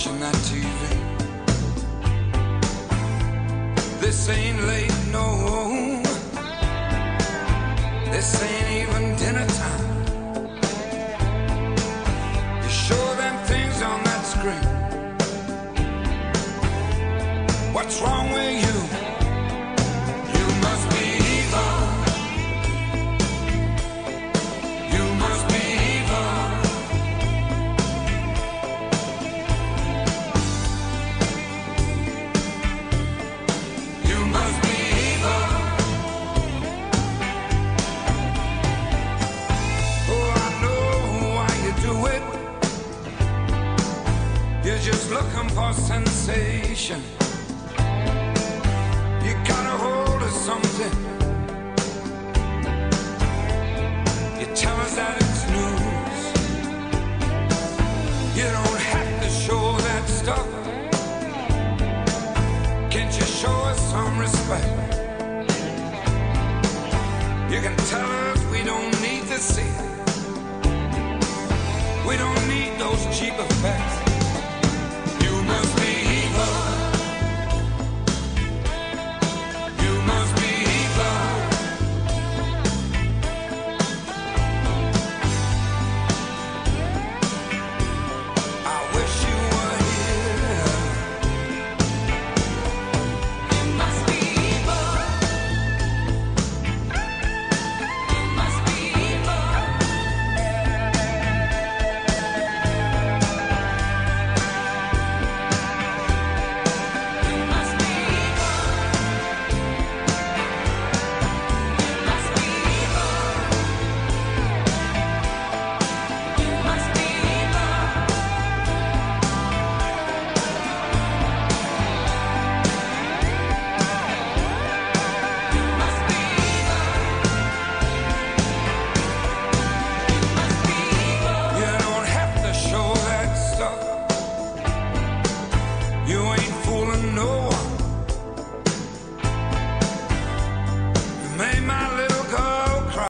watching that TV. This ain't late, no. This ain't even dinner time. You show them things on that screen. What's wrong with you? Sensation. You got a hold of something. You tell us that it's news. You don't have to show that stuff. Can't you show us some respect? You can tell us we don't need to see